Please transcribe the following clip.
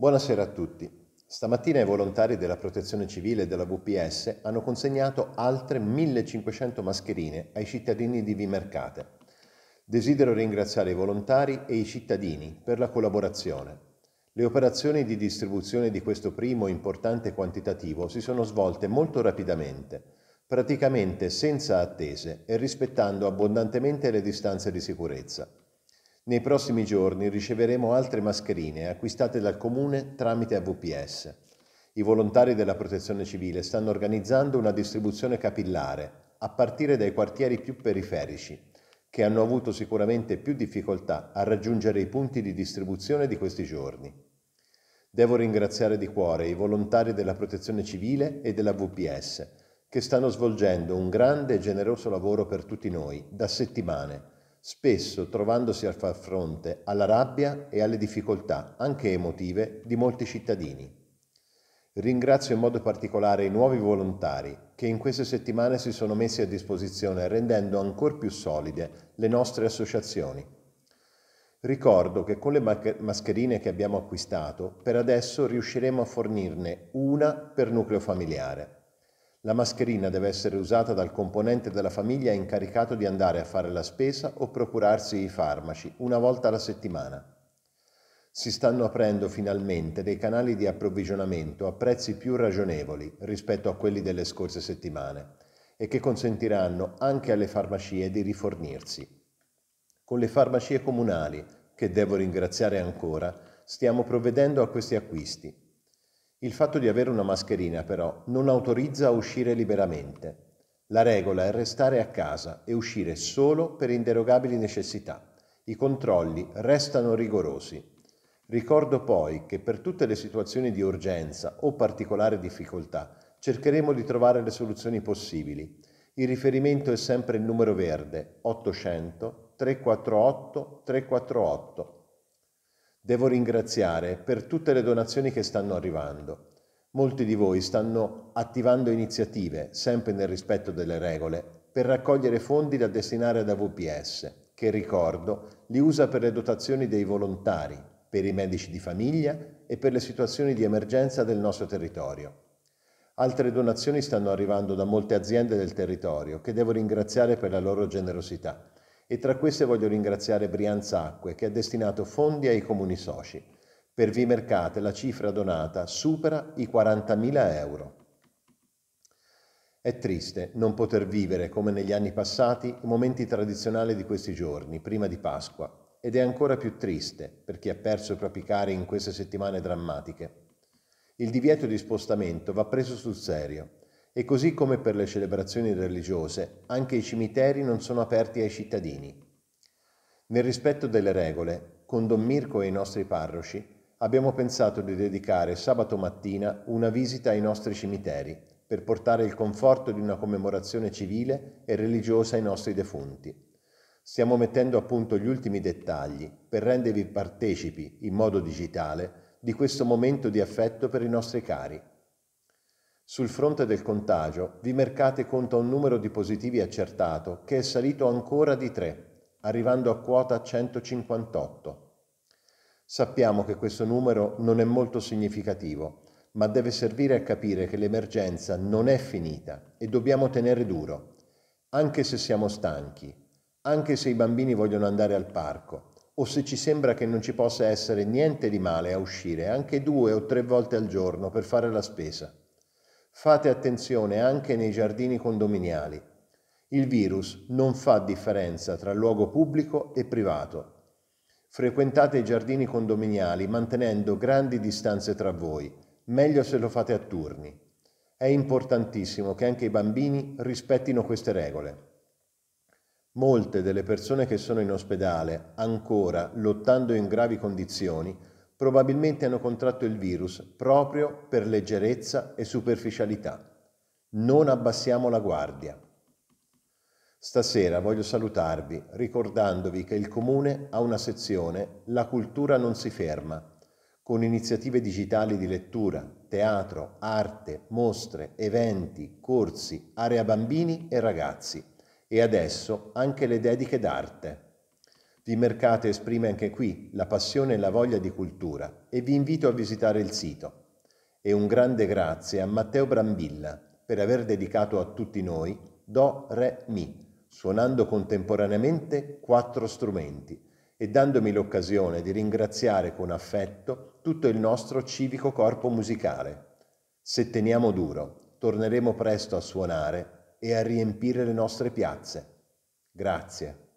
Buonasera a tutti. Stamattina i volontari della Protezione Civile e della VPS hanno consegnato altre 1500 mascherine ai cittadini di Vimercate. Desidero ringraziare i volontari e i cittadini per la collaborazione. Le operazioni di distribuzione di questo primo importante quantitativo si sono svolte molto rapidamente, praticamente senza attese e rispettando abbondantemente le distanze di sicurezza. Nei prossimi giorni riceveremo altre mascherine acquistate dal Comune tramite AVPS. I volontari della Protezione Civile stanno organizzando una distribuzione capillare a partire dai quartieri più periferici, che hanno avuto sicuramente più difficoltà a raggiungere i punti di distribuzione di questi giorni. Devo ringraziare di cuore i volontari della Protezione Civile e della VPS, che stanno svolgendo un grande e generoso lavoro per tutti noi da settimane spesso trovandosi a far fronte alla rabbia e alle difficoltà, anche emotive, di molti cittadini. Ringrazio in modo particolare i nuovi volontari che in queste settimane si sono messi a disposizione rendendo ancora più solide le nostre associazioni. Ricordo che con le mascherine che abbiamo acquistato, per adesso riusciremo a fornirne una per nucleo familiare. La mascherina deve essere usata dal componente della famiglia incaricato di andare a fare la spesa o procurarsi i farmaci una volta alla settimana. Si stanno aprendo finalmente dei canali di approvvigionamento a prezzi più ragionevoli rispetto a quelli delle scorse settimane e che consentiranno anche alle farmacie di rifornirsi. Con le farmacie comunali, che devo ringraziare ancora, stiamo provvedendo a questi acquisti il fatto di avere una mascherina, però, non autorizza a uscire liberamente. La regola è restare a casa e uscire solo per inderogabili necessità. I controlli restano rigorosi. Ricordo poi che per tutte le situazioni di urgenza o particolare difficoltà cercheremo di trovare le soluzioni possibili. Il riferimento è sempre il numero verde 800 348 348 Devo ringraziare per tutte le donazioni che stanno arrivando. Molti di voi stanno attivando iniziative, sempre nel rispetto delle regole, per raccogliere fondi da destinare ad AVPS, che ricordo li usa per le dotazioni dei volontari, per i medici di famiglia e per le situazioni di emergenza del nostro territorio. Altre donazioni stanno arrivando da molte aziende del territorio, che devo ringraziare per la loro generosità e tra queste voglio ringraziare Brianza Acque che ha destinato fondi ai comuni soci. Per Vimercate la cifra donata supera i 40.000 euro. È triste non poter vivere, come negli anni passati, i momenti tradizionali di questi giorni, prima di Pasqua, ed è ancora più triste per chi ha perso i propri cari in queste settimane drammatiche. Il divieto di spostamento va preso sul serio e così come per le celebrazioni religiose, anche i cimiteri non sono aperti ai cittadini. Nel rispetto delle regole, con Don Mirko e i nostri parroci, abbiamo pensato di dedicare sabato mattina una visita ai nostri cimiteri per portare il conforto di una commemorazione civile e religiosa ai nostri defunti. Stiamo mettendo a punto gli ultimi dettagli per rendervi partecipi in modo digitale di questo momento di affetto per i nostri cari. Sul fronte del contagio, Vimercate conta un numero di positivi accertato che è salito ancora di 3, arrivando a quota 158. Sappiamo che questo numero non è molto significativo, ma deve servire a capire che l'emergenza non è finita e dobbiamo tenere duro, anche se siamo stanchi, anche se i bambini vogliono andare al parco o se ci sembra che non ci possa essere niente di male a uscire anche due o tre volte al giorno per fare la spesa. Fate attenzione anche nei giardini condominiali. Il virus non fa differenza tra luogo pubblico e privato. Frequentate i giardini condominiali mantenendo grandi distanze tra voi, meglio se lo fate a turni. È importantissimo che anche i bambini rispettino queste regole. Molte delle persone che sono in ospedale, ancora lottando in gravi condizioni, probabilmente hanno contratto il virus proprio per leggerezza e superficialità. Non abbassiamo la guardia. Stasera voglio salutarvi ricordandovi che il Comune ha una sezione La cultura non si ferma, con iniziative digitali di lettura, teatro, arte, mostre, eventi, corsi, area bambini e ragazzi e adesso anche le dediche d'arte. Vimercate esprime anche qui la passione e la voglia di cultura e vi invito a visitare il sito. E un grande grazie a Matteo Brambilla per aver dedicato a tutti noi Do, Re, Mi, suonando contemporaneamente quattro strumenti e dandomi l'occasione di ringraziare con affetto tutto il nostro civico corpo musicale. Se teniamo duro, torneremo presto a suonare e a riempire le nostre piazze. Grazie.